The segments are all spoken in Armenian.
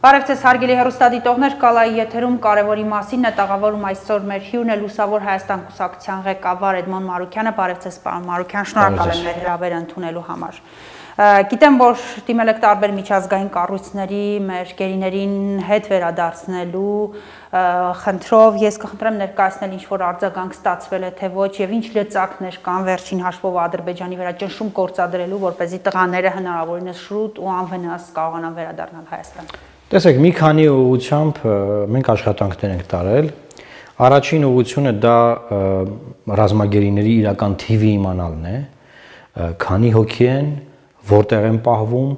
Բարև ձեզ հարգելի հեռուստադիտողներ, Կալայի եթերում կարևորի մասին է տաղավարում այսօր մեր հյուրն է Լուսավոր Հայաստան կուսակցության ղեկավար Էդմոն Մարուկյանը։ Բարև ձեզ, պարոն Մարուկյան, շնորհակալ եմ մեր հրավերը ընդունելու համար։ Գիտեմ, որ դիմել եք տարբեր միջազգային կառույցների մեր գերիներին հետ վերադարձնելու խնդրով ես կխնդրեմ ներկայացնել ինչ որ արձագանք ստացվել է թե ոչ եւ ինչ լծակներ կան վերջին հաշվով Ադրբեջանի վրա ճնշում կործադրելու, որ เป զի տղաները հնարավորինս շուտ ու անվնաս կարողանան վերադառնալ Հայաստան։ Տեսեք, մի քանի ուղությամբ մենք աշխատանքներ ենք տարել։ Առաջին ուղությունը դա ռազմագերիների իրական թիվի իմանալն է, քանի հոգի են, որտեղ են պահվում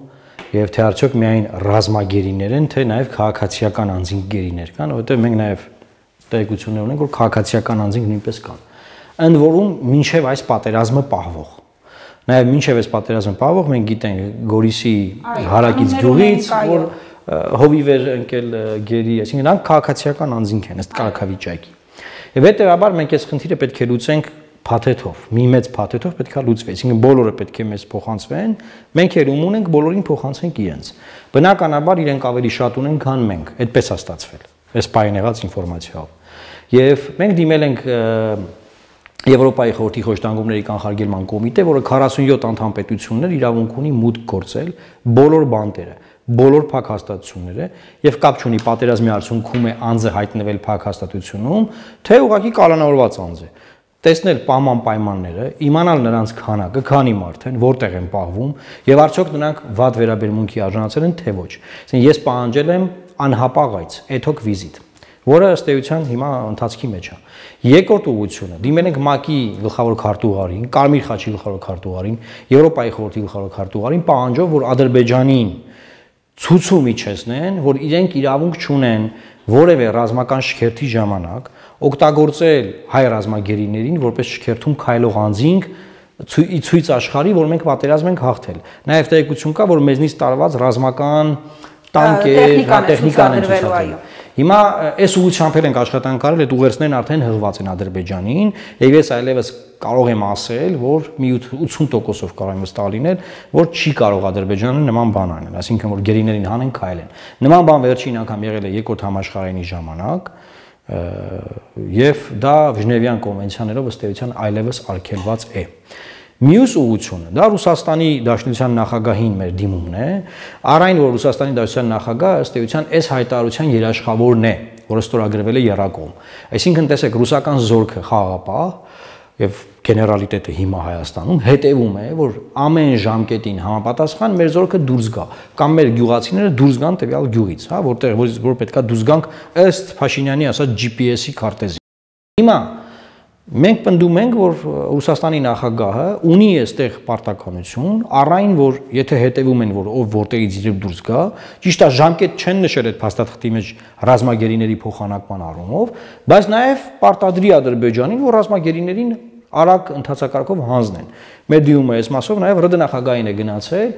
եւ թե արդյոք միայն ռազմագերիներ են, թե նաեւ քաղաքացիական անձինք գերիներ կան, որովհետեւ մենք նաեւ տեղեկություններ ունենք, որ քաղաքացիական անձինք նույնպես կան։ Ընդ որում, մինչև այս պատերազմը պահվող Նաև մինչև այս պատերազմը պահվող մենք գիտենք Գորիսի հարակից գյուղից, որ հովիվեր ընկել գերի, այսինքն նրանք քաղաքացիական անձինք են ըստ կարգավիճակի։ Եվ հետեւաբար մենք այս խնդիրը պետք է լուծենք փաթեթով, մի մեծ փաթեթով պետքա լուծվի, այսինքն բոլորը պետք է մեզ փոխանցվեն, մենք էլ ում ունենք, բոլորին փոխանցենք իրենց։ Բնականաբար իրենք ավելի շատ ունեն, քան մենք, այդպես է ստացվել, այս պայն եղած ինֆորմացիայով։ Եվ մենք դիմել ենք Եվրոպայի խորհրդի խոշտանգումների կանխարգելման կոմիտե, որը 47 անդամ պետություններ իրավունք ունի մուտք գործել բոլոր բանտերը բոլոր փակ հաստատությունները եւ կապ չունի պատերազմի արդյունքում է անձը հայտնվել փակ հաստատությունում, թե ուղղակի կալանավորված անձ է տեսնել պահման պայմանները, իմանալ նրանց քանակը, քանի մարդ են, որտեղ են պահվում եւ արդյոք նրանք վատ վերաբերմունքի արժանացել են թե ոչ։ Այսինքն ես պահանջել եմ անհապաղ այց, ad-hoc visit, որը ըստ էության հիմա ընթացքի մեջ է։ Երկրորդ ուղությունը դիմել ենք ՄԱԿ-ի գլխավոր քարտուղարին, Կարմիր խաչի գլխավոր քարտուղարին, Եվրոպայի խորհրդի գլխավոր քարտուղարին, պահանջով, որ Ադրբեջանին ցուցում իջեցնեն, որ իրենք իրավունք չունեն որևէ ռազմական շքերթի ժամանակ օգտագործել հայ ռազմագերիներին որպես շքերթում քայլող անձինք ցույց աշխարհի, որ մենք պատերազմ ենք հաղթել։ Նաև տեղեկություն կա, որ մեզնից տարված ռազմական տանկեր, տեխնիկան են ցուցադրել։ Հիմա այս ուղղությամբ ենք աշխատանք արել, այդ ուղերձներն արդեն հղված են Ադրբեջանին, եւ ես այլևս կարող եմ ասել, որ մի 80%-ով կարող եմ վստահ լինել, որ չի կարող Ադրբեջանը նման բան անել, այսինքն որ գերիներին հանեն քայլեն։ Նման բան վերջին անգամ եղել է երկրորդ համաշխարհային ժամանակ, եւ դա Ժնևյան կոնվենցիաներով ըստ էության այլևս արգելված է։ Մյուս ուղությունը դա Ռուսաստանի Դաշնության նախագահին մեր դիմումն է, առայն որ Ռուսաստանի Դաշնության նախագահը ըստ էության այս հայտարարության երաշխավորն է, որը ստորագրվել է Երակոմ։ Այսինքն տեսեք, ռուսական զորքը խաղապահ եւ գեներալիտետը հիմա Հայաստանում հետևում է, որ ամեն ժամկետին համապատասխան մեր զորքը դուրս գա կամ մեր գյուղացիները դուրս գան տվյալ գյուղից, հա, որտեղ որ, որ պետքա դուրս գանք ըստ Փաշինյանի ասած GPS-ի քարտեզի։ Հիմա Մենք պնդում ենք, որ Ռուսաստանի նախագահը ունի այստեղ պարտականություն, առայն որ եթե հետևում են, որ ով որտեղից իրებ դուրս գա, ճիշտ է ժամկետ չեն նշել այդ փաստաթղթի մեջ ռազմագերիների փոխանակման առումով, բայց նաև պարտադրի Ադրբեջանին, որ ռազմագերիներին արագ ընթացակարգով հանձնեն։ Մեր դիումը այս մասով նաև ՌԴ նախագահին է գնացել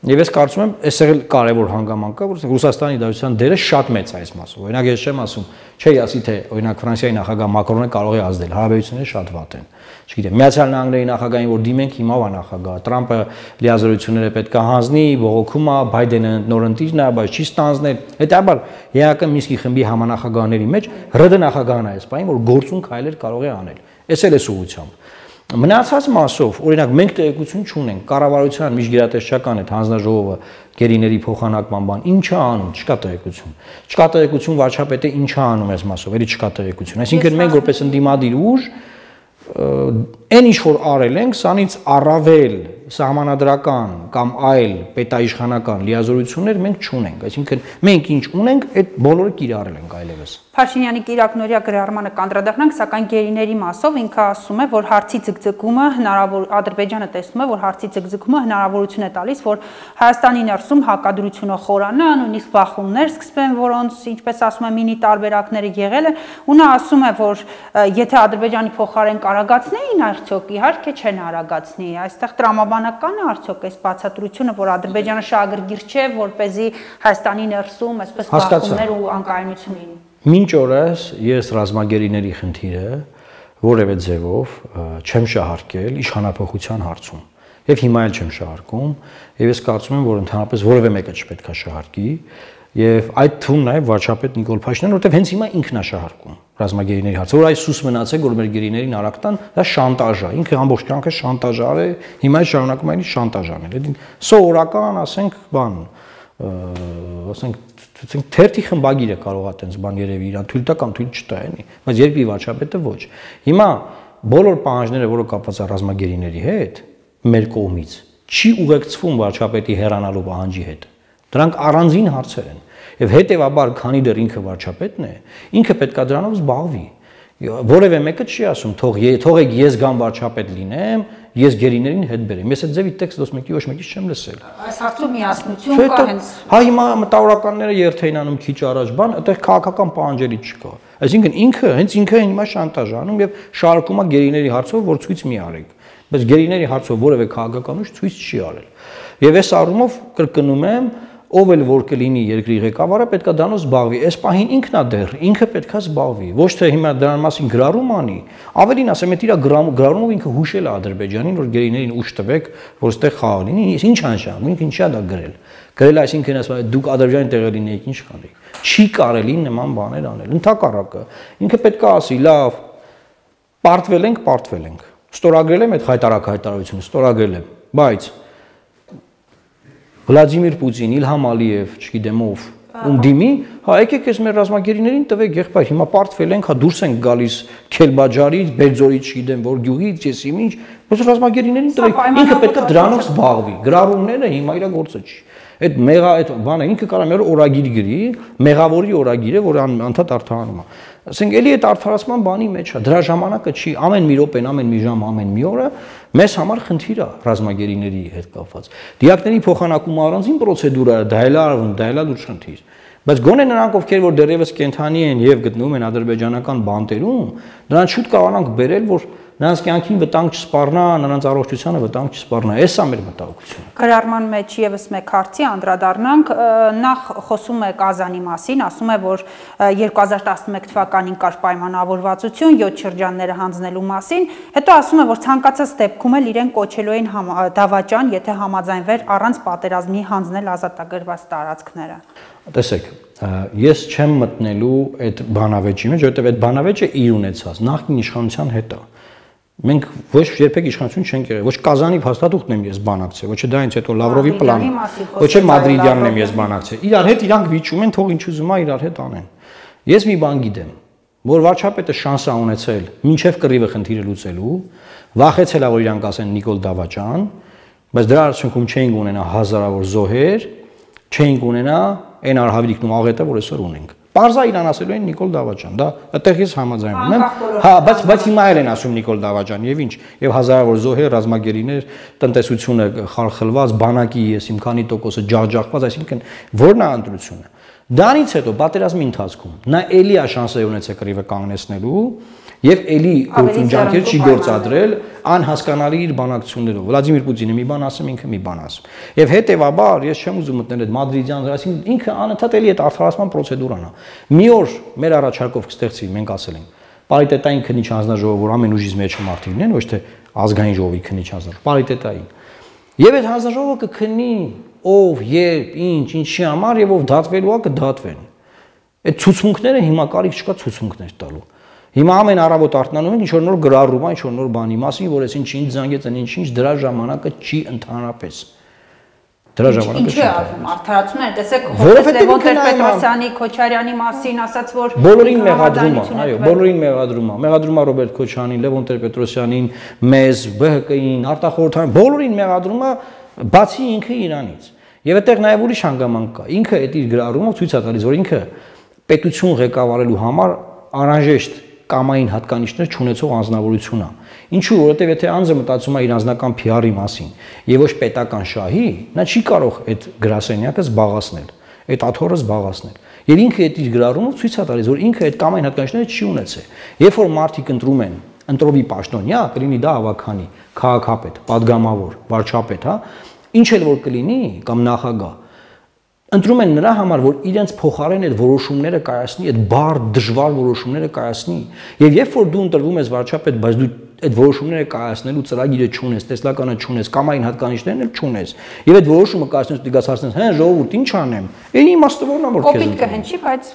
Եվ ես կարծում եմ, այս էլ կարևոր հանգամանք կա, որ Ռուսաստանի դաշնության դերը շատ մեծ է այս մասով։ Օրինակ ես չեմ ասում, չէի ասի թե օրինակ Ֆրանսիայի նախագահ Մակրոնը կարող է ազդել, հարաբերությունները շատ վատ են։ Չգիտեմ, Միացյալ Նահանգների նախագահին որ դիմենք հիմա է նախագահ։ Տրամպը լիազորությունները պետք է հանձնի, բողոքում է, Բայդենը նոր ընտիրն է, բայց չի ստանձնել։ Հետաբար ԵԱԿ Մինսկի խմբի համանախագահների մեջ ՌԴ նախագահն է այս բանը, որ գործուն քայլեր կարող է անել։ Էս էլ է սուղությամբ։ Մնացած մասով, օրինակ մենք տեղեկություն չունենք, կառավարության միջգերատեսչական այդ հանձնաժողովը գերիների փոխանակման բան, ի՞նչ է անում, չկա տեղեկություն։ Չկա տեղեկություն վարչապետը ինչ է անում այս մասով, էլի չկա տեղեկություն։ Այսինքն մենք որպես ընդդիմադիր ուժ այն ինչ որ արել ենք, սանից առավել սահմանադրական կամ այլ պետաիշխանական լիազորություններ մենք չունենք։ Այսինքն մենք ինչ ունենք, այդ բոլորը կիրառել ենք այլևս։ Փաշինյանի Կիրակնորիա գրառմանը կանդրադառնանք, սակայն գերիների մասով ինքը ասում է, որ հարցի ձգձգումը հնարավոր Ադրբեջանը տեսնում է, որ հարցի ձգձգումը հնարավորություն է տալիս, որ Հայաստանի ներսում հակադրությունը խորանա, նույնիսկ բախումներ սկսվեն, որոնց ինչպես ասում է մինի տարբերակները եղել են, ու նա ասում է, որ եթե Ադրբեջանի փոխարեն կարագացնեին արդյոք իհարկե չեն արագացնի։ Այստեղ տրամաբանական է արդյոք այս բացատրությունը, որ Ադրբեջանը շահագրգիռ չէ, որ เป զի Հայաստանի ներսում այսպես բախումներ ու անկայունություն լինի։ Մինչ օրս ես ռազմագերիների խնդիրը որևէ ձևով չեմ շահարկել իշխանապողության հարցում եւ հիմա էլ չեմ շահարկում եւ ես կարծում եմ որ ընդհանրապես որևէ մեկը չպետք է շահարկի Եվ այդ թվում նաև վարչապետ Նիկոլ Փաշինյանը, որովհետև հենց հիմա ինքն է շահարկում ռազմագերիների հարցը, որ այս սուս մնացեք, որ մեր գերիներին արագ տան, դա շանտաժ է։ Ինքը ամբողջ կյանքը շանտաժ արել, հիմա էլ շարունակում է ինձ շանտաժ անել։ Դա սովորական, ասենք, բան, ասենք, ասենք թերթի խմբագիրը կարող է տենց բան երևի իրան թույլ տա կամ թույլ չտա, էլի, բայց երկրի վարչապետը ոչ։ Հիմա բոլոր պահանջները, որը կապված է ռազմագերիների հետ, մեր կողմից չի ուղեկցվում վարչապետի հերանալու պահանջի հետ Դրանք առանձին հարցեր են։ Եվ հետեւաբար, քանի դեռ ինքը վարչապետն է, ինքը պետքա դրանով զբաղվի։ Որևէ մեկը չի ասում, թող թողեք ես գամ վարչապետ լինեմ, ես գերիներին հետ բերեմ։ Ես այդ ձևի տեքստ ոսմեկի ոչ մեկից չեմ լսել։ Այս հարցում միասնություն կա հենց։ Հա հիմա մտավորականները երթեին անում քիչ առաջ բան, այդտեղ քաղաքական պահանջերի չկա։ Այսինքն ինքը, հենց ինքը հիմա շանտաժ անում եւ շարքում է գերիների հարցով, որ ցույց մի արեք։ Բայց գերիների հարցով որևէ քաղաքական ուժ ցույց չի արել։ Եվ այս առումով կրկնում եմ, ով էլ որ կլինի երկրի ղեկավարը պետքա դրանով զբաղվի։ Այս պահին ինքն է դեռ, ինքը պետքա զբաղվի։ Ոչ թե հիմա դրան մասին գրառում անի, ավելին ասեմ, այդ իր գրառումով ինքը հուշել է Ադրբեջանին, որ գերիներին ուշ տվեք, որ ստեղ խաղ լինի։ Ինչ անշան, ինքը ինչա դա գրել։ Գրել այսինքն ասում է դուք Ադրբեջանի տեղը լինեիք, ինչ կանեիք։ Չի կարելի նման բաներ անել։ Ընթակառակը ինքը պետքա ասի, լավ, պարտվել ենք, պարտվել ենք։ Ստորագրել եմ այդ հայտարարակ հայտարարությունը, ստորագրել եմ, բայց Վլադիմիր Պուտին, Իլհամ Ալիև, չգիտեմ ով, ում դիմի, հա եկեք ես մեր ռազմագերիներին տվեք եղբայր, հիմա պարտվել ենք, հա դուրս ենք գալիս Քելբաջարից, Բերձորից, չգիտեմ որ գյուղից, եսիմ ինչ, բայց ռազմագերիներին տվեք, ինքը պետք է դրանով զբաղվի։ Գրառումները հիմա իր գործը չի։ Այդ մեղա այդ բանը ինքը կարա մեր օրագիր գրի, մեղավորի օրագիրը, որ անդադ արդարանում է ասենք էլի այդ արդարացման բանի մեջ է դրա ժամանակը չի ամեն մի րոպեն ամեն մի ժամ ամեն մի օրը մեզ համար խնդիր է ռազմագերիների հետ կապված դիակների փոխանակումը առանձին պրոցեդուրա է դա էլ արվում դա էլ լուրջ խնդիր բայց գոնե նրանք ովքեր որ դեռևս կենթանի են եւ գտնվում են ադրբեջանական բանտերում նրանց շուտ կարողանանք բերել որ նրանց կյանքին վտանգ չսպառնա, նրանց առողջությանը վտանգ չսպառնա։ Էս է մեր մտահոգությունը։ Գրառման մեջ եւս մեկ հարցի անդրադառնանք, նախ խոսում է Կազանի մասին, ասում է, որ 2011 թվականին կար պայմանավորվածություն 7 շրջանները հանձնելու մասին, հետո ասում է, որ ցանկացած դեպքում էլ իրեն կոչելու են դավաճան, եթե համաձայնվեր առանց պատերազմի հանձնել ազատագրված տարածքները։ Տեսեք, ես չեմ մտնելու այդ բանավեճի մեջ, որովհետև այդ բանավեճը իր ունեցած նախկին իշխանության հետ է։ Մենք ոչ երբեք իշխանություն չենք եղել, ոչ Կազանի փաստաթուղթն եմ ես բանակցել, ոչ դա ինձ հետո Լավրովի պլանը, ոչ էլ Մադրիդյանն եմ ես բանակցել։ Իրար հետ իրանք վիճում են, թող ինչ ուզում է իրար հետ անեն։ Ես մի բան գիտեմ, որ վարչապետը շանս է ունեցել մինչև կռիվը խնդիրը լուծելու, վախեցել է որ իրանք ասեն Նիկոլ Դավաճան, բայց դրա արդյունքում չէին ունենա հազարավոր զոհեր, չէին ունենա այն արհավիրիկն ու աղետը, որ այսօր ունենք։ Պարզա իրան ասելու են Նիկոլ Դավաճան, դա այդտեղ ես համաձայնում եմ։ Հա, բայց բայց հիմա էլ են ասում Նիկոլ Դավաճան եւ ինչ, եւ հազարավոր զոհեր, ռազմագերիներ, տնտեսությունը խարխլված, բանակի ես իմ քանի տոկոսը ջախջախված, այսինքն ո՞րն է ընտրությունը։ Դրանից հետո պատերազմի ընթացքում նա էլի է շանսը ունեցել կռիվը կանգնեցնելու եւ էլի գործունջանքեր չի գործադրել անհասկանալի իր բանակցություններով։ Վլադիմիր Պուտինը մի բան ասում, ինքը մի բան ասում։ Եվ հետեւաբար ես չեմ ուզում մտնել այդ մադրիդյան, այսինքն ինքը անընդհատ էլի այդ արդարացման պրոցեդուրան է։ Մի օր մեր առաջարկով կստեղծի, մենք ասել ենք, պարիտետային քնիչ հանձնաժողով, որ ամեն ուժից մեջը մարդիկ լինեն, ոչ թե ազգային ժողովի քնիչ հանձնաժողով, պարիտետային։ Եվ այդ հանձնաժողովը կքնի ով, երբ, ինչ, ինչի համար եւ ով դատվելու է կդատվեն։ Այդ ցուցմունքները հիմա կարիք չկա ցուցմունքներ տալու։ Հիմա ամեն առավոտ արթնանում ենք ինչ որ նոր գրառում, ինչ որ նոր բանի մասին, որ այս ինչ զանգեց, ինչ ինչ դրա ժամանակը չի ընդհանրապես։ Դրա ժամանակը չի։ Ինչի՞ ասում, արդարացում են, տեսեք, Լևոն Տեր-Պետրոսյանի, Քոչարյանի մասին ասաց, որ բոլորին մեղադրում է, այո, բոլորին մեղադրում է։ Մեղադրում է Ռոբերտ Քոչանին, Լևոն Տեր-Պետրոսյանին, մեզ, ԲՀԿ-ին, արտախորհրդային, բոլորին մեղադրում է, բացի ինքը Իրանից։ Եւ այդտեղ նաեւ ուրիշ հանգամանք կա։ Ինքը այդ իր գրառումով ցույց է տալիս, որ ինքը պետություն ղեկավարելու համար անհրաժեշտ կամային հատկանիշներ չունեցող անձնավորություն է։ Ինչու, որովհետև եթե անձը մտածում է իր անձնական PR-ի մասին եւ ոչ պետական շահի, նա չի կարող այդ գրասենյակը զբաղացնել, այդ աթորը զբաղացնել։ Եվ ինքը այդ իր գրառումով ցույց է տալիս, որ ինքը այդ կամային հատկանիշները չի ունեցել։ Երբ որ մարդիկ ընտրում են ընտրովի պաշտոնյա, կլինի դա ավականի, քաղաքապետ, падգամավոր, վարչապետ, հա, ինչ էլ որ կլինի կամ նախագահ, ընտրում են նրա համար, որ իրենց փոխարեն այդ որոշումները կայացնի, այդ բար դժվար որոշումները կայացնի։ Եվ երբ որ դու ընտրվում ես վարչապետ, բայց դու այդ որոշումները կայացնելու ծրագիրը չունես, տեսլականը չունես, կամային հատկանիշներն էլ չունես։ Եվ այդ որոշումը կայացնես դու գասարցնես, հա ժողովուրդ ինչ անեմ։ Էլի իմաստը ո՞րն է որ քեզ։ Կոպիտ կհնչի, բայց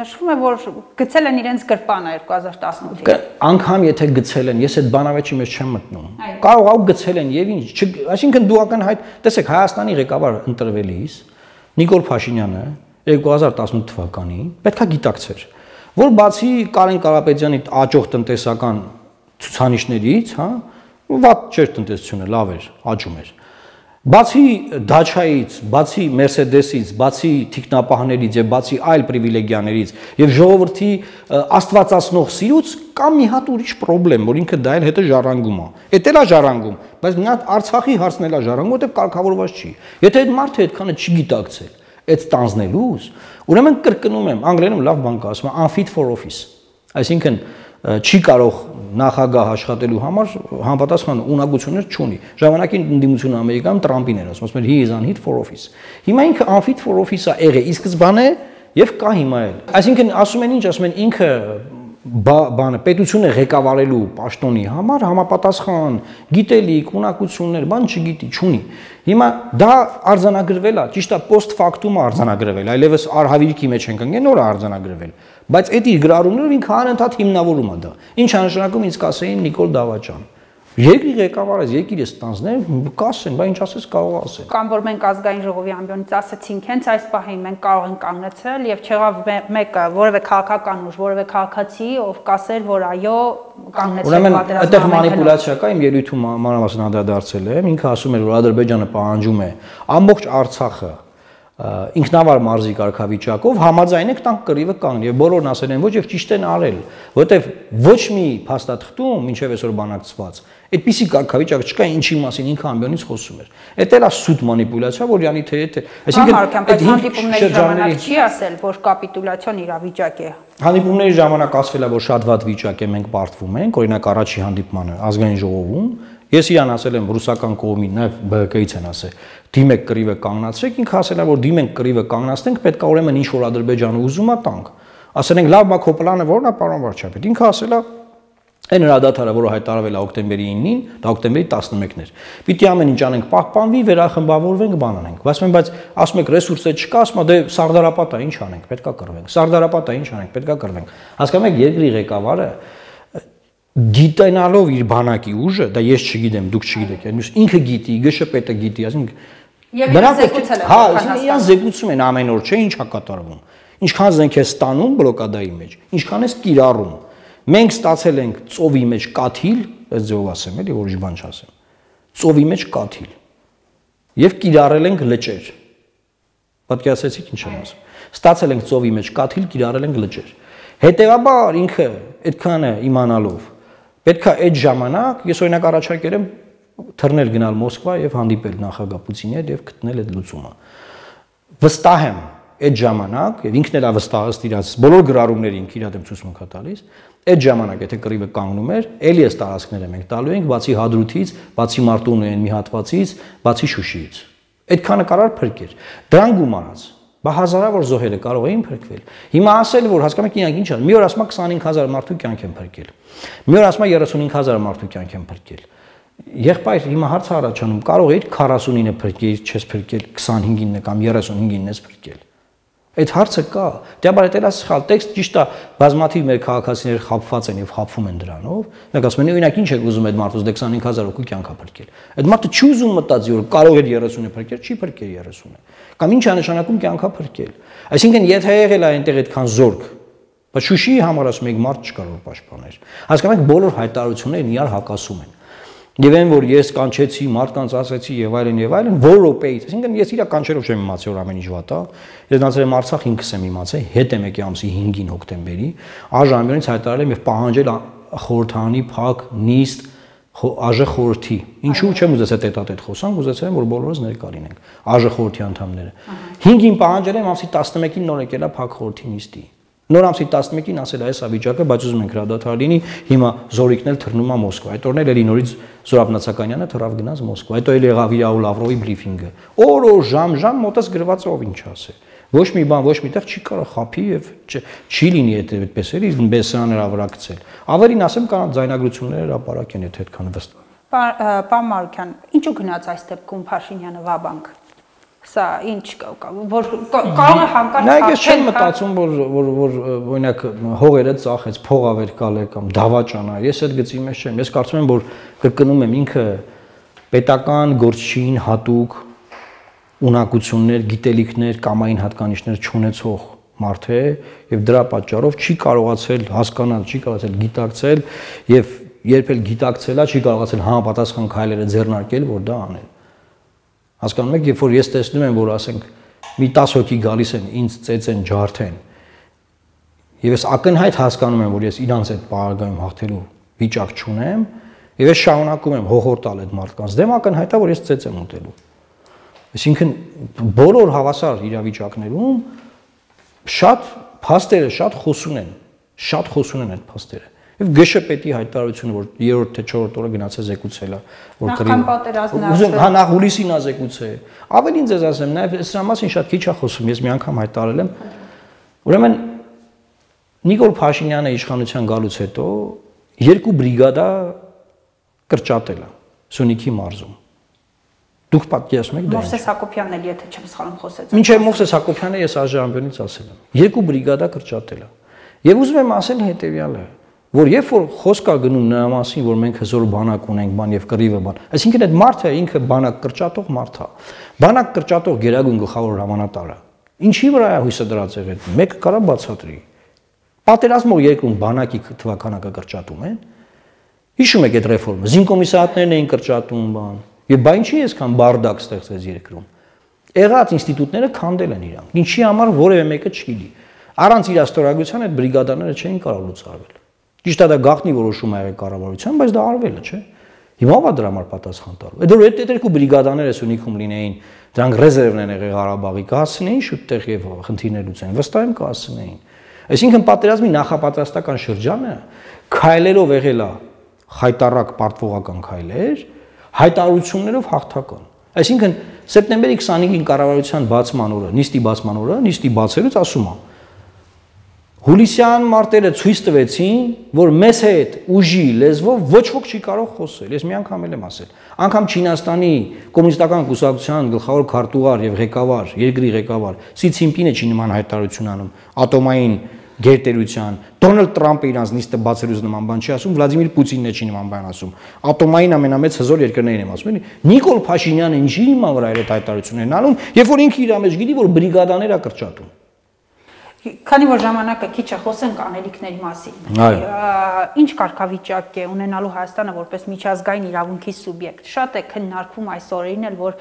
նշվում է որ գցել են իրենց գրպանը 2018-ին։ Անկամ եթե գցել են, ես այդ բանավեճի մեջ չեմ մտնում։ Կարող ա գցել են եւ ինչ, այսինքն դու ակնհայտ, տեսեք Հայաստանի ղեկավար ընտրվելիս Նիկոլ Փաշինյանը 2018 թվականին պետքա գիտակցեր, որ բացի Կարեն Կարապետյանի աճող տնտեսական ցուցանիշներից, հա, վատ չէր տնտեսությունը, լավ էր, աճում էր։ Բացի Դաչայից, բացի Mercedes-ից, բացի թիկնապահներից եւ բացի այլ պրիվիլեգիաներից եւ ժողովրդի աստվածացնող սիրուց կա մի հատ ուրիշ խնդրեմ, որ ինքը դա էլ հետը ժառանգում է։ Էդ էլա ժառանգում, բայց հատ Արցախի հարցն էլա ժառանգում, որտեղ կարգավորված չի։ Եթե այդ մարդը այդքանը չգիտակցել, այդ ստանձնելուց, ուրեմն կրկնում եմ, անգլերենում լավ բան կա, ասում է unfit for office։ Այսինքն չի կարող նախագահ աշխատելու համար համապատասխան ունակություններ չունի։ Ժամանակին ընդդիմությունը Ամերիկայում Տրամպին էր ասում, ասում էր he is unfit for office։ Հիմա ինքը unfit for office-ա եղել, իսկ սկզբանե եւ կա հիմա էլ։ Այսինքն ասում են ինչ, ասում են ինքը բանը պետությունը ղեկավարելու պաշտոնի համար համապատասխան գիտելիք, ունակություններ, բան չգիտի, չունի։ Հիմա դա արձանագրվել է, ճիշտ է, post factum արձանագրվել, այլևս արհավիրքի մեջ ենք ընկել, նոր արձանագրվել։ Բայց այդ իր գրառումներով ինքը անընդհատ հիմնավորում է դա։ Ինչ անշանակում ինձ կասեին Նիկոլ Դավաճան։ Երկրի ղեկավարը երկիրը ստանձներ, կասեն, բա ինչ ասես կարող ասել։ Կամ որ մենք ազգային ժողովի ամբիոնից ասացինք, հենց այս պահին մենք կարող ենք կանգնեցել եւ չեղավ մեկը, որևէ քաղաքական ուժ, որևէ քաղաքացի, ով կասեր, որ այո, կանգնեցել պատերազմը։ Այդտեղ մանիպուլյացիա կա, իմ ելույթում մանրամասն անդրադարձել եմ, ինքը ասում էր, որ Ադրբեջանը պահանջում է ամբողջ Արցախը ինքնավար մարզի կարգավիճակով համաձայն եք տանք կռիվը կանգնի եւ բոլորն ասել են ոչ եւ ճիշտ են արել որովհետեւ ոչ մի փաստաթղթում ինչեւ այսօր բանակցված այդպիսի կարգավիճակ չկա ինչի մասին ինքը ամբիոնից խոսում էր դա էլա սուտ մանիպուլյացիա որ յանի թե թե այսինքն այդ հանդիպումների ժամանակ չի ասել որ կապիտուլյացիոն իրավիճակ է հանդիպումների ժամանակ ասվել է որ շատ վատ վիճակ է մենք բարդվում ենք օրինակ առաջի հանդիպմանը ազգային ժողովում Ես իրան ասել եմ ռուսական կողմին, նաև ԲՀԿ-ից են ասել, դիմեք կռիվը կանգնացրեք, ինքը ասել է որ դիմենք կռիվը կանգնացնենք, պետք է ուրեմն ինչ որ Ադրբեջանը ուզում է տանք։ Ասել ենք լավ, բա քո պլանը ո՞րն է, պարոն վարչապետ։ Ինքը ասել է Այն հրադադարը, որը հայտարարվել է օկտեմբերի 9-ին, դա օկտեմբերի 11-ն էր։ Պիտի ամեն ինչ անենք, պահպանվի, վերախմբավորվենք, բան անենք։ Բայց մենք բայց ասում եք ռեսուրսը չկա, ասում է դե սարդարապատա ինչ անենք, պետքա կռվենք։ Սարդարապատա ինչ անենք, պետքա կռվենք։ Հասկանում եք, երկրի ղեկավարը գիտենալով իր բանակի ուժը, դա ես չգիտեմ, դուք չգիտեք, այնուց ինքը գիտի, ԳՇՊՏ գիտի, ասենք Նրանք հա, իրան զեկուցում են ամեն օր, չէ, ինչա կատարվում։ Ինչքան զենք է ստանում բլոկադայի մեջ, ինչքան է կիրառում։ Մենք ստացել ենք ծովի մեջ կաթիլ, այս ձեով ասեմ, էլի որիշ բան չասեմ։ Ծովի մեջ կաթիլ։ Եվ կիրառել ենք լճեր։ Պատկերացեցիք ինչ եմ ասում։ Ստացել ենք ծովի մեջ կաթիլ, կիրառել ենք լճեր։ Հետևաբար ինքը այդքանը իմանալով Պետքա այդ ժամանակ ես օրինակ առաջարկել եմ թռնել գնալ Մոսկվա եւ հանդիպել նախագահ Պուտինի հետ եւ գտնել այդ լուծումը։ Վստահ եմ այդ ժամանակ եւ ինքն էլ է վստահ ըստ իրաց բոլոր գրառումների ինքը իր դեմ ցույց մնա տալիս այդ ժամանակ եթե կռիվը կանգնում էր ելի էս տարածքները մենք տալու ենք բացի հադրութից բացի մարտունոյեն մի հատվածից բացի շուշիից այդքանը կարար փրկեր դրան գումարած Բա հազարավոր զոհերը կարող էին փրկվել։ Հիմա ասել որ հասկանում եք իրանք ինչ են։ Մի օր ասում 25000 մարդու կյանք են փրկել։ Մի օր ասում 35000 մարդու կյանք են փրկել։ Եղբայր հիմա հարց առաջանում կարող էիր 49-ը փրկել, չես փրկել 25-ին կամ 35-ին ես փրկել։ Այդ հարցը կա։ Դե բայց դա սխալ տեքստ ճիշտ է, բազմաթիվ մեր քաղաքացիներ խափված են եւ խափվում են դրանով։ Մենք ասում ենք, օրինակ ինչ եք ուզում այդ մարդուց դե 25000 հոգու կյանք ապրկել։ Այդ մարդը չի ուզում մտածի, որ կարող է 30-ը փրկել, չի փրկել 30-ը։ Կամ ինչ է նշանակում կյանքա փրկել։ Այսինքն եթե եղել է այնտեղ այդքան զորք, բայց Շուշիի համար ասում եք մարդ չկար որ պաշտպաներ։ Հասկանում եք բոլոր հայտարարությունները իրար հակասում են։ Եվ այն որ ես կանչեցի, մարդկանց ասեցի եւ այլն եւ այլն, որ րոպեից, այսինքն ես իրա կանչերով չեմ իմացել որ ամեն ինչ վատ է։ Ես նացել եմ Արցախ ինքս եմ իմացել, հետ եմ եկել ամսի 5-ին հոկտեմբերի, ԱԺ-ամյոնից հայտարարել եմ եւ պահանջել խորհրդանի փակ նիստ ԱԺ խորհրդի։ Ինչու չեմ ուզեցել տետատետ խոսանք, ուզեցել եմ որ բոլորս ներկա լինենք ԱԺ խորհրդի անդամները։ 5-ին պահանջել եմ ամսի 11-ին նոր եկելա փակ խորհրդի նիստի։ Նոր ամսի 11-ին ասել է այս ավիճակը, բայց ուզում ենք հրադադար լինի, հիմա Զորիկն էլ թռնում է Մոսկվա։ Այդ օրն էլ էլի նորից Զորաբ Նացականյանը թռավ գնաց Մոսկվա։ Հետո էլ եղավ Իրաու Լավրովի բրիֆինգը։ Օր օր ժամ ժամ մոտս գրված ով ինչ ասե։ Ոչ մի բան, ոչ միտեղ չի կարող խափի եւ չի լինի եթե այդպես էլի բեսան նրա վրա գցել։ Ավելին ասեմ կարող ձայնագրությունները հրապարակեն եթե այդքան վստահ։ Պարոն Մարուկյան, ինչու գնաց այս դեպքում Փաշինյանը Վաբանկ։ Սա ինչ որ կարող է հանկարծ Նայեք, ես չեմ մտածում, որ որ որ օրինակ հողերը ծախեց, փող ավեր կալ է կամ դավաճանա։ Ես այդ գծի մեջ չեմ։ Ես կարծում եմ, որ կրկնում եմ ինքը պետական գործչին հատուկ ունակություններ, գիտելիքներ, կամային հատկանիշներ չունեցող մարդ է եւ դրա պատճառով չի կարողացել հասկանալ, չի կարողացել գիտակցել եւ երբ էլ գիտակցելա, չի կարողացել համապատասխան քայլերը ձեռնարկել, որ դա անել։ Հասկանում եք, երբ որ ես տեսնում եմ, որ ասենք մի 10 հոգի գալիս են ինձ ծեծեն, ջարդեն, եւ ես ակնհայտ հասկանում եմ, որ ես իրանց այդ պարագայում հաղթելու վիճակ չունեմ, եւ ես շարունակում եմ հողորտալ այդ մարդկանց դեմ ակնհայտա, որ ես ծեծ եմ ուտելու Այսինքն բոլոր հավասար իրավիճակներում շատ փաստերը շատ խոսուն են, շատ խոսուն են այդ փաստերը։ Եվ ԳՇՊ-ի հայտարարությունը, որ երրորդ թե չորրորդ օրը գնացել զեկուցելա, որ կրի պատերազմն ասել։ Հա նախ հուլիսին ա զեկուցե։ Ավելին ձեզ ասեմ, նաև սրա մասին շատ քիչ ա խոսում, ես մի անգամ հայտարարել եմ։ Ուրեմն Նիկոլ Փաշինյանը իշխանության գալուց հետո երկու բրիգադա կրճատել է Սյունիքի մարզում Դուք պատկերացնում եք դա։ Մովսես Հակոբյանն էլ, եթե չեմ սխալվում, խոսեց։ Մինչև Մովսես Հակոբյանը ես ԱԺ-ամբյոնից ասել եմ։ Երկու բրիգադա կրճատել է։ Եվ ուզում եմ ասել հետեւյալը, որ երբ որ խոսք կա գնում նրա մասին, որ մենք հզոր բանակ ունենք, բան եւ կռիվը բան, այսինքն այդ մարդը ինքը բանակ կրճատող մարդ է։ Բանակ կրճատող Գերագույն գլխավոր հրամանատարը։ Ինչի վրա է հույսը դրած եղել։ Մեկը կարա բացատրի։ Պատերազմող երկրում բանակի թվականակը կրճատում են։ Հիշում եք այդ ռեֆորմը։ Զինկոմիսարատներն էին կրճատում բան Եվ բա ինչի էսքան բարդակ ստեղծվեց երկրում։ Եղած ինստիտուտները քանդել են իրանք։ Ինչի համար որևէ մեկը չգիտի։ Առանց իր աստորագության այդ բրիգադաները չէին կարող լուծարվել։ Ճիշտ է դա գաղտնի որոշում ա եղել կառավարության, բայց դա արվել է, չէ՞։ Հիմա ո՞վ է դրա համար պատասխան տալու։ Այդ որ այդ երկու բրիգադաները Սյունիքում լինեին, դրանք ռեզերվն են եղել Ղարաբաղի, կհասցնեին շուտտեղ եւ խնդիրներ լուծեն։ Վստահ եմ կհասցնեին։ Այսինքն պատերազմի նախապատրաստական շրջանը քայլերով եղել է խայտարակ պարտվողական քայլեր, հայտարարություններով հաղթական։ Այսինքն սեպտեմբերի 25-ին կառավարության բացման օրը, նիստի բացման օրը, նիստի բացելուց ասում եմ Հուլիսյան մարտերը ցույց տվեցին, որ մեզ հետ ուժի լեզվով ոչ ոք չի կարող խոսել։ Ես մի անգամ էլ եմ ասել։ Անկամ Չինաստանի կոմունիստական կուսակցության գլխավոր քարտուղար եւ ղեկավար, երկրի ղեկավար Սի Ցինպինը չի նման հայտարարություն անում ատոմային գերտերության Դոնալդ Թրամփը իրանց նիստը բացելուց նման բան չի ասում, Վլադիմիր Պուտինն է չի նման բան ասում։ Ատոմային ամենամեծ հզոր երկրներն եմ ասում, էլի։ Նիկոլ Փաշինյանը ինչի իման վրա էր այդ հայտարարություններն անում, երբ որ ինքը իր մեջ գիտի, որ բրիգադաներ է կրճատում։ Քանի որ ժամանակը քիչ է, խոսենք անելիքների մասին։ Ինչ կարգավիճակ է ունենալու Հայաստանը որպես միջազգային իրավունքի սուբյեկտ։ Շատ է քննարկվում այս օրերին էլ, որ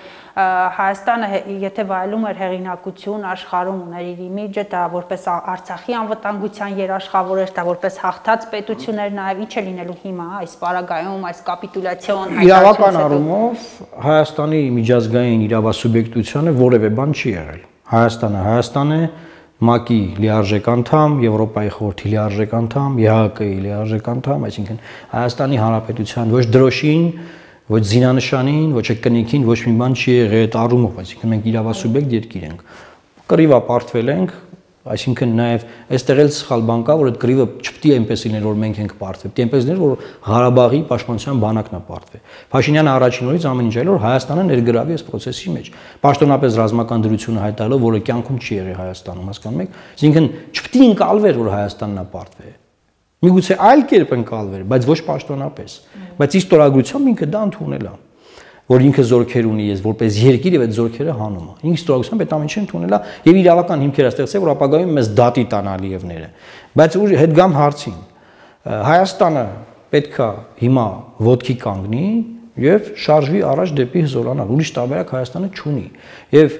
Հայաստանը եթե վայելում էր հեղինակություն, աշխարհում ուներ իր իմիջը, դա որպես Արցախի անվտանգության երաշխավոր էր, դա որպես հաղթած պետություն էր, նաև ինչ է լինելու հիմա այս պարագայում, այս կապիտուլյացիոն Իրավական առումով Հայաստանի միջազգային իրավասուբյեկտությունը որևէ բան չի եղել։ Հայաստանը Հայաստան է, Հայաստան ՄԱԿ-ի լիարժեք անդամ, Եվրոպայի խորհրդի լիարժեք անդամ, ԵՀԿ-ի լիարժեք անդամ, այսինքն Հայաստանի Հանրապետության ոչ դրոշին, ոչ զինանշանին, ոչ կնիքին ոչ մի բան չի եղել այդ առումով, այսինքն մենք իրավասուբյեկտ երկիր ենք։ Կռիվա պարտվել ենք, Այսինքն նաև այստեղ էլ սխալ բան կա, որ այդ գրիվը չպետք է այնպես լիներ, որ մենք ենք պարտվել։ Պետք է այնպես լիներ, որ Ղարաբաղի պաշտպանության բանակն է պարտվել։ Փաշինյանը առաջին օրից ամեն ինչ այլ որ Հայաստանը ներգրավի այս process-ի մեջ։ Պաշտոնապես ռազմական դրությունը հայտարարելով, որը կյանքում չի եղել Հայաստանում, հասկանում եք։ Այսինքն չպետք է ընկալվեր, որ Հայաստանն է պարտվել։ Միգուցե այլ կերպ ընկալվեր, բայց ոչ պաշտոնապես։ Բայց իստորագրությամբ ինքը դա ընդունել է որ ինքը զորքեր ունի ես որպես երկիր եւ այդ զորքերը հանում է։ Ինքը ստորագրությամբ այդ ամեն ինչը ընդունելա եւ իրավական հիմքեր ստեղծել, որ ապագայում մեզ դատի տան Ալիևները։ Բայց ուր հետ գամ հարցին։ Հայաստանը պետքա հիմա ոդքի կանգնի եւ շարժվի առաջ դեպի հզորանալ։ Ուրիշ տարբերակ Հայաստանը չունի։ Եվ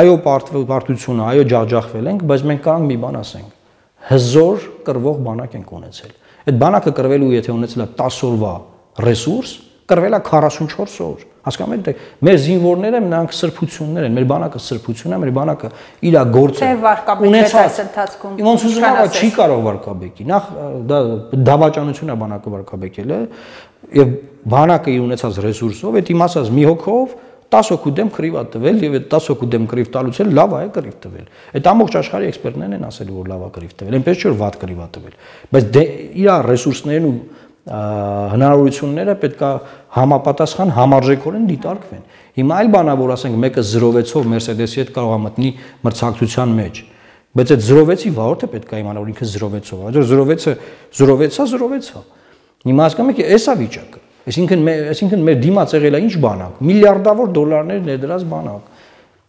այո պարտությունը, այո ջախջախվել ենք, բայց մենք կարող մի բան ասենք։ Հզոր կրվող բանակ ենք ունեցել։ Այդ բանակը կրվելու եթե ունեցել է 10 օրվա ռեսուրս, կրվել է 44 օր Հասկանում եք, մեր զինվորները նրանք սրբություններ են, մեր բանակը սրբություն է, մեր բանակը իր գործը ունեցած ընթացքում ոնց ուզում ա չի կարող վարկաբեկի։ Նախ դա դավաճանություն է բանակը վարկաբեկել է եւ բանակը իր ունեցած ռեսուրսով, այդ իմացած մի հոգով 10 հոգու դեմ է տվել եւ այդ 10 հոգու դեմ քրիվ տալուց էլ լավ է քրիվ տվել։ Այդ ամբողջ աշխարհի էքսպերտներն են ասել որ լավ է քրիվ տվել։ Այնպես չէ որ վատ է տվել։ Բայց դե իր ռեսուրսներն ու հնարավորությունները պետքա համապատասխան համարժեքորեն դիտարկվեն։ Հիմա այլ բանա որ ասենք մեկը 0.6-ով Mercedes-ի հետ կարող է մտնի մրցակցության մեջ բայց այդ 0.6-ի վարորդը պետք է իմանա որ ինքը 0.6-ով է։ Այո 0.6-ը 0.6-ա 0.6-ա։ Հիմա հասկանում եք, էս է վիճակը։ Այսինքն այսինքն մեր դիմաց եղել է ինչ բանակ, միլիարդավոր դոլարներ ներդրած բանակ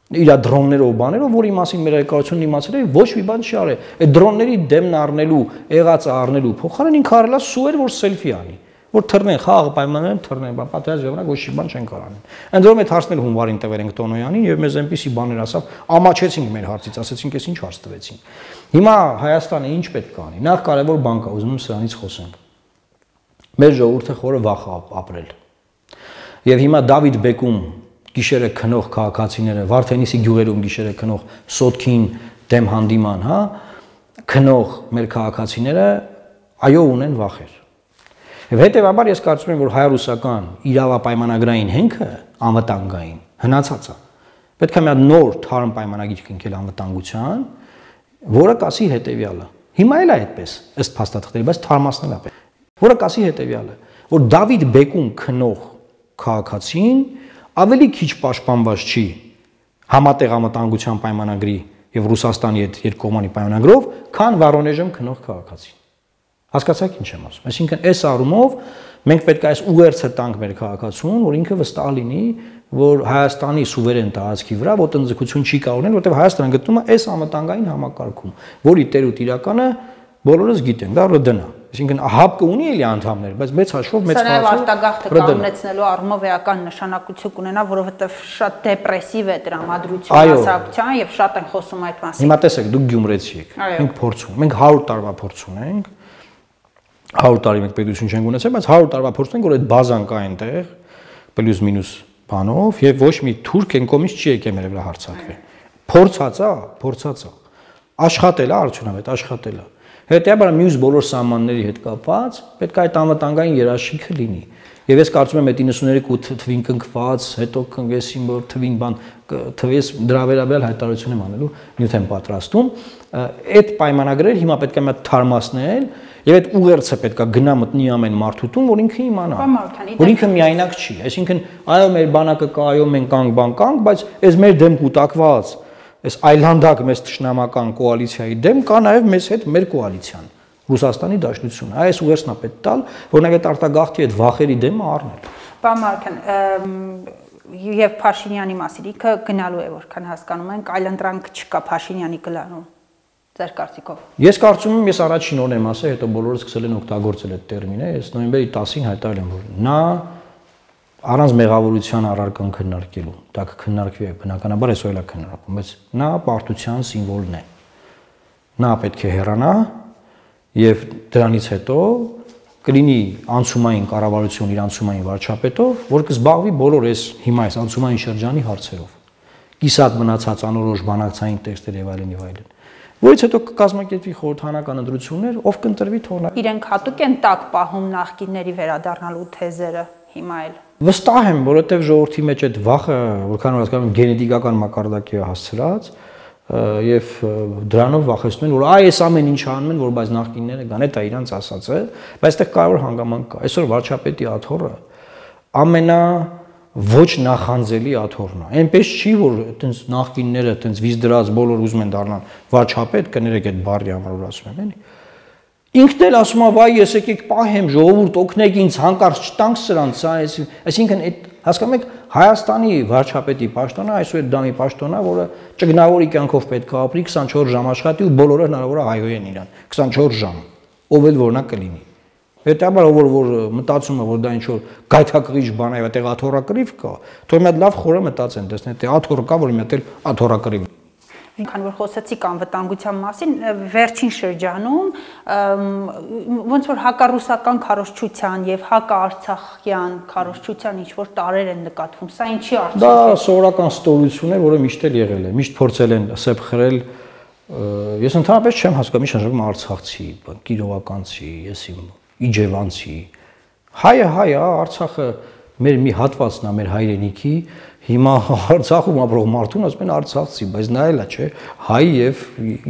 իր դրոններով բաներով, որի մասին մեր հայկականությունն իմացել է, ոչ մի բան չի արել։ Այդ դրոնների դեմն առնելու, եղածը առնելու փոխարեն ինքը արելա սուեր, որ սելֆի անի որ թռնեն, խաղը պայմաններում թռնեն, բա պատերազմ ժամանակ ոչ մի բան չեն կարող։ Ընդ որում այդ հարցն էլ հունվարին տվել ենք Տոնոյանին եւ մեզ այնպեսի բաներ ասավ, ամաչեցինք մեր հարցից, ասեցինք, էս ինչ հարց տվեցին։ Հիմա Հայաստանը ինչ պետք է անի։ Նախ կարևոր բան կա, ուզում եմ սրանից խոսենք։ Մեր ժողովուրդը խորը վախ ապրել։ Եւ հիմա Դավիթ Բեկում գիշերը քնող քաղաքացիները, Վարդենիսի գյուղերում գիշերը քնող Սոտքին դեմ հանդիման, հա, քնող մեր քաղաքացիները այո ունեն վախեր Եվ հետեւաբար ես կարծում եմ, որ հայ-ռուսական իրավապայմանագրային հենքը անվտանգային հնացած է։ Պետք է մի հատ նոր թարմ պայմանագիր կնքել անվտանգության, որը կասի հետեւյալը։ Հիմա էլ է այդպես, ըստ փաստաթղթերի, բայց թարմացնել է պետք։ Որը կասի հետեւյալը, որ Դավիթ Բեկուն քնող քաղաքացին ավելի քիչ պաշտպանված չի համատեղ անվտանգության պայմանագրի եւ Ռուսաստանի հետ երկկողմանի պայմանագրով, քան Վարոնեժում քնող քաղաքացին։ Հասկացաք ինչ եմ ասում։ Այսինքն այս առումով մենք պետք է այս ուղերձը տանք մեր քաղաքացուն, որ ինքը վստահ լինի, որ Հայաստանի սուվերեն տարածքի վրա ոտնձգություն չի կարող լինել, որտեղ Հայաստանը գտնվում է այս ամտանգային համակարգում, որի տեր ու տիրականը բոլորս գիտենք, դա ՌԴՆ-ը։ Այսինքն ՀԱՊԿ ունի էլի անդամներ, բայց մեծ հաշվով մեծ խաղացող արտագաղթը կանգնեցնելու առումով էական նշանակություն կունենա, որովհետև շատ դեպրեսիվ է տրամադրությունը հասարակության եւ շատ են խոսում այդ մասին։ Հիմա տեսեք, դուք գյումրեցի եք։ Մենք փորձ ունենք, մենք 100 տարվա փորձ ունենք 100 տարի մենք պետություն չենք ունեցել, բայց 100 տարվա փորձ ենք, որ այդ բազան կա այնտեղ, պլյուս մինուս բանով, եւ ոչ մի թուրք այն կողմից չի եկել մեր վրա հարցակվել։ Փորձած է, փորձած է։ Աշխատել է, արդյունավետ աշխատել է։ Հետեւաբար մյուս բոլոր սահմանների հետ կապված պետք է այդ անվտանգային երաշխիքը լինի։ Եվ ես կարծում եմ այդ 93 թվին կնքված, հետո կնգեսին որ թվին բան թվես դրա վերաբերյալ հայտարարություն եմ անելու, նյութ եմ պատրաստում։ Այդ պայմանագրերը հիմա պետք է մտ թարմացնել Եվ այդ ուղերձը պետքա գնա մտնի ամեն մարդուտուն, որ ինքը իմանա։ Որ ինքը միայնակ չի։ Այսինքն, այո, մեր բանակը կա, այո, մենք կանք բան կանք, բայց այս մեր դեմ կուտակված, այս այլանդակ մեծ ճշնամական կոալիցիայի դեմ կա նաև մեզ հետ մեր կոալիցիան։ Ռուսաստանի Դաշնությունը։ Այս ուղերձն է պետք տալ, որ նաև այդ արտագաղթի այդ վախերի դեմը առնել։ Պարոն Մարկյան, եւ Փաշինյանի մասին ինքը գնալու է որքան հասկանում ենք, այլ ընտրանք չկա Փաշինյանի գլանում ձեր կարծիքով։ Ես կարծում եմ, ես առաջին օրն եմ ասել, հետո բոլորը սկսել են օգտագործել այդ տերմինը, ես նոյեմբերի 10-ին հայտարարել եմ, որ նա առանց մեղավորության առարկան քննարկելու, դա կքննարկվի, բնականաբար այսօր էլ է քննարկվում, բայց նա պարտության սիմվոլն է։ Նա պետք է հեռանա եւ դրանից հետո կլինի անցումային կառավարություն իր անցումային վարչապետով, որ կզբաղվի բոլոր այս հիմա այս անցումային շրջանի հարցերով։ Կիսատ մնացած անորոշ բանակցային տեքստեր եւ այլն եւ այլն որից հետո կկազմակերպվի խորհրդանական ընտրություններ, ով կընտրվի թողնա։ Իրենք հատուկ են տակ պահում նախկինների վերադառնալու թեզերը հիմա էլ։ Վստահ եմ, որովհետև ժողովրդի մեջ այդ վախը, որքան որ հասկանում եմ, գենետիկական մակարդակի հասցրած, եւ դրանով վախեցնում են, որ այ այս ամեն ինչ անում են, որ բայց նախկինները գան, դա իրանց ասածը, բայց այդտեղ կարևոր հանգամանք կա։ Այսօր վարչապետի աթոռը ամենա ոչ նախանձելի աթոռն է։ Այնպես չի, որ այտենց նախկինները այտենց վիզ դրած բոլոր ուզում են դառնալ վարչապետ, կներեք այդ բառի համար որ ասում եմ, էլի։ Ինքն էլ ասում է, վայ, ես եկեք պահեմ, ժողովուրդ օգնեք ինձ, հանկարծ չտանք սրանց, սա էս, այսինքն այդ հասկանում եք Հայաստանի վարչապետի պաշտոնը այսօր այդ դամի պաշտոնը, որը ճգնավորի կյանքով պետք է ապրի 24 ժամ աշխատի ու բոլորը հնարավոր է հայոյեն իրան 24 ժամ ով էլ որնա կլինի Հետաբար որ որ մտածում է որ դա ինչ որ գայթակղիչ բան է, այդտեղ աթոռակրիվ կա, թող մի հատ լավ խորը մտածեն, տեսնեն, թե աթոռը կա, որ մի հատ էլ աթոռակրիվ Քան որ խոսեցիք անվտանգության մասին, վերջին շրջանում ոնց որ հակառուսական քարոշչության եւ հակաարցախյան քարոշչության ինչ որ տարեր են նկատվում, սա ինչի արդյունք է։ Դա սովորական ստորություն է, որը միշտ էլ եղել է։ Միշտ փորձել են սեփ խրել Ես ընդհանրապես չեմ հասկանում, ինչ նշանակում արցախցի, կիրովականցի, ես իմ իջևանցի։ Հայը հայ է, Արցախը մեր մի հատվածն է մեր հայրենիքի հիմա Արցախում ապրող մարդուն ասում են արցախցի, բայց նա էլա չէ, հայ եւ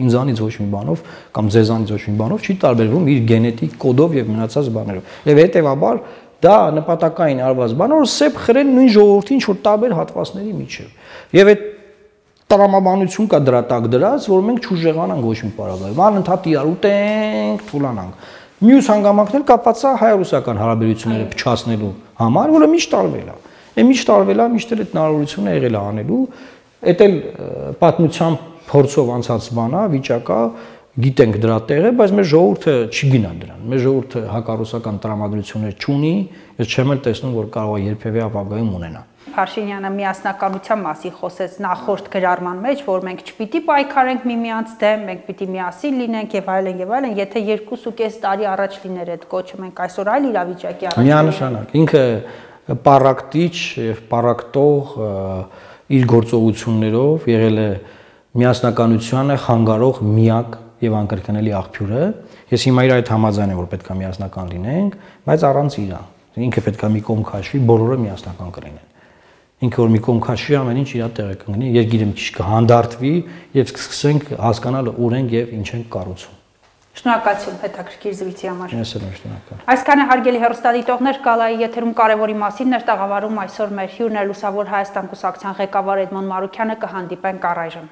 ինձանից ոչ մի բանով կամ ձեզանից ոչ մի բանով չի տարբերվում իր գենետիկ կոդով եւ մնացած բաներով։ Եվ հետեւաբար դա նպատակային արված բան, որ սեփ խրեն նույն ժողովրդին ինչ որ տարբեր հատվածների միջև։ Եվ այդ տրամաբանություն կա դրա տակ դրած, որ մենք չուժեղանանք ոչ մի պարագայում, անընդհատ իրար ուտենք, թուլանանք։ Մյուս հանգամանքն էլ կապված է հայ-ռուսական հարաբերությունները փչացնելու համար, որը միշտ տարվել է։ Այն միշտ տարվել է, միշտ էլ այդ հնարավորությունը եղել է անելու։ Էդ էլ պատմության փորձով անցած բան է, վիճակա, գիտենք դրա տեղը, բայց մեր ժողովուրդը չգինա դրան։ Մեր ժողովուրդը հակառուսական տրամադրություններ չունի, ես չեմ էլ տեսնում, որ կարող է երբևէ ապագայում ունենա։ Փարշինյանը միասնականության մասին խոսեց նախորդ գրառման մեջ, որ մենք չպիտի պայքարենք միմյանց դեմ, մենք պիտի միասին լինենք եւ այլն եւ այլն, եթե 2.5 տարի առաջ լիներ այդ կոչը, մենք այսօր այլ իրավիճակի առաջ։ Միանշանակ։ Ինքը պարակտիչ եւ պարակտող իր գործողություններով եղել է միասնականությանը խանգարող միակ եւ անկրկնելի աղբյուրը։ Ես հիմա իր այդ համաձայն եմ, որ պետքա միասնական լինենք, բայց առանց իրա։ Ինքը պետքա մի կողմ քաշվի, բոլորը միասնական կլինեն ինքը որ մի կողմ քաշի ամեն ինչ իր տեղը կընկնի, երկիրը մի քիչ կհանդարտվի եւ սկսենք հասկանալ ուր ենք եւ ինչ ենք կառուցում։ Շնորհակալություն հետաքրքիր զրույցի համար։ Ես եմ շնորհակալ։ Այսքանը հարգելի հերոստատիտողներ, կալայի եթերում կարևորի մասին ներտաղավարում այսօր մեր հյուրն է Լուսավոր Հայաստան կուսակցության ղեկավար Էդմոն Մարուկյանը կհանդիպենք առայժմ։